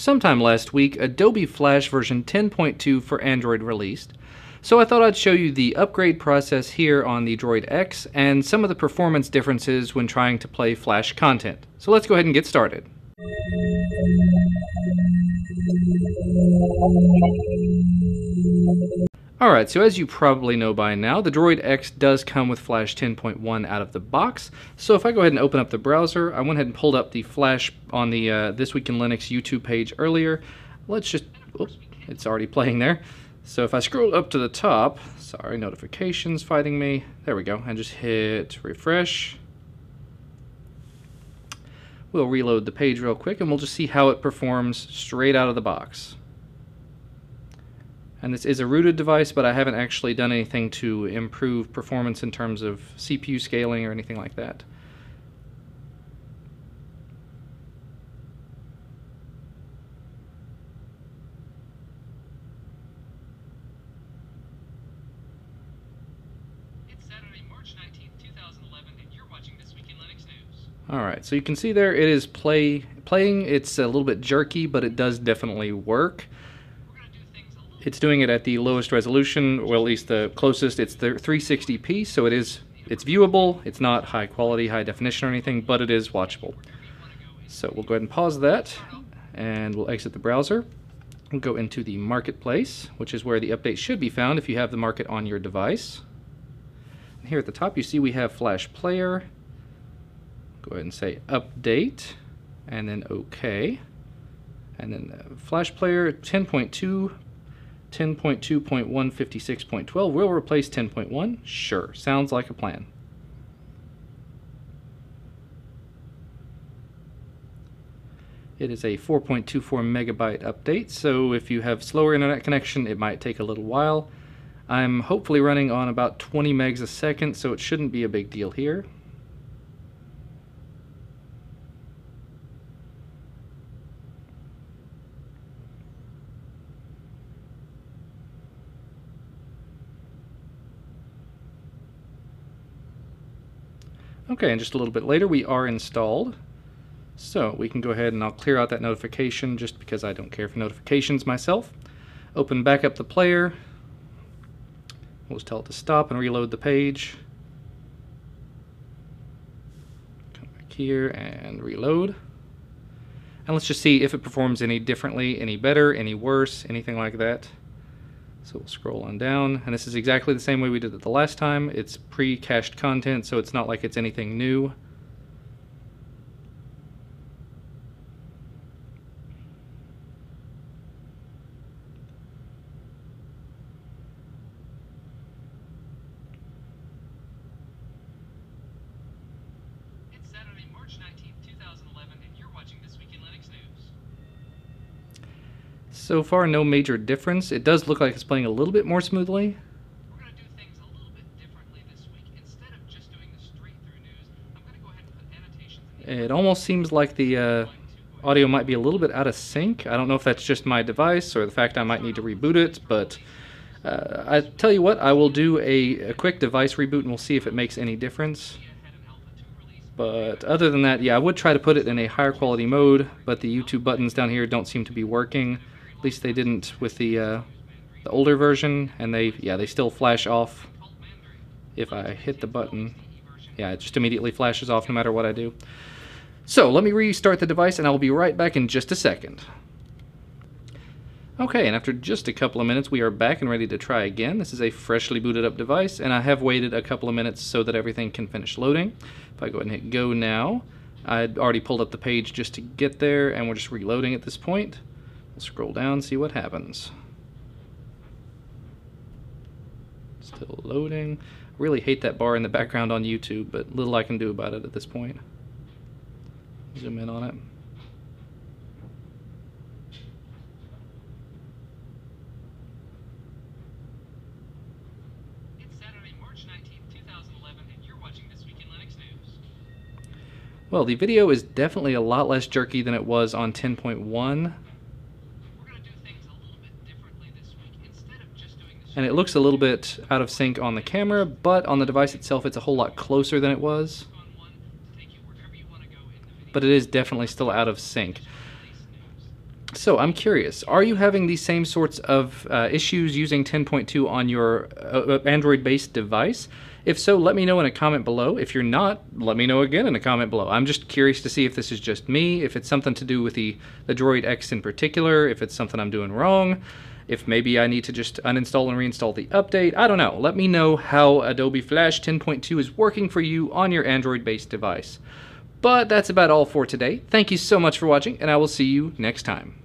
sometime last week, Adobe Flash version 10.2 for Android released. So I thought I'd show you the upgrade process here on the Droid X and some of the performance differences when trying to play Flash content. So let's go ahead and get started. Alright, so as you probably know by now, the Droid X does come with Flash 10.1 out of the box. So if I go ahead and open up the browser, I went ahead and pulled up the Flash on the uh, This Week in Linux YouTube page earlier. Let's just, oops, it's already playing there. So if I scroll up to the top, sorry, notifications fighting me. There we go, and just hit refresh. We'll reload the page real quick and we'll just see how it performs straight out of the box. And this is a rooted device, but I haven't actually done anything to improve performance in terms of CPU scaling or anything like that. Alright, so you can see there it is play playing. It's a little bit jerky, but it does definitely work. It's doing it at the lowest resolution, or at least the closest. It's the 360p, so it is it's viewable. It's not high quality, high definition or anything, but it is watchable. So we'll go ahead and pause that, and we'll exit the browser. We'll go into the marketplace, which is where the update should be found if you have the market on your device. And here at the top, you see we have Flash Player. Go ahead and say update, and then OK. And then uh, Flash Player 10.2 10.2.156.12 will replace 10.1? Sure, sounds like a plan. It is a 4.24 megabyte update, so if you have slower internet connection, it might take a little while. I'm hopefully running on about 20 megs a second, so it shouldn't be a big deal here. Okay, and just a little bit later we are installed. So we can go ahead and I'll clear out that notification just because I don't care for notifications myself. Open back up the player. We'll just tell it to stop and reload the page. Come back here and reload. And let's just see if it performs any differently, any better, any worse, anything like that. So we'll scroll on down, and this is exactly the same way we did it the last time. It's pre-cached content, so it's not like it's anything new. So far, no major difference. It does look like it's playing a little bit more smoothly. It almost seems like the uh, audio might be a little bit out of sync. I don't know if that's just my device or the fact I might need to reboot it, but uh, I tell you what, I will do a, a quick device reboot and we'll see if it makes any difference. But other than that, yeah, I would try to put it in a higher quality mode, but the YouTube buttons down here don't seem to be working. At least they didn't with the uh, the older version, and they yeah they still flash off if I hit the button. Yeah, it just immediately flashes off no matter what I do. So let me restart the device, and I'll be right back in just a second. Okay, and after just a couple of minutes, we are back and ready to try again. This is a freshly booted up device, and I have waited a couple of minutes so that everything can finish loading. If I go ahead and hit go now, I'd already pulled up the page just to get there, and we're just reloading at this point. We'll scroll down, see what happens. Still loading. Really hate that bar in the background on YouTube, but little I can do about it at this point. Zoom in on it. Well, the video is definitely a lot less jerky than it was on 10.1. and it looks a little bit out of sync on the camera, but on the device itself it's a whole lot closer than it was. But it is definitely still out of sync. So I'm curious, are you having these same sorts of uh, issues using 10.2 on your uh, Android-based device? If so, let me know in a comment below. If you're not, let me know again in a comment below. I'm just curious to see if this is just me, if it's something to do with the, the Droid X in particular, if it's something I'm doing wrong, if maybe I need to just uninstall and reinstall the update. I don't know. Let me know how Adobe Flash 10.2 is working for you on your Android-based device. But that's about all for today. Thank you so much for watching, and I will see you next time.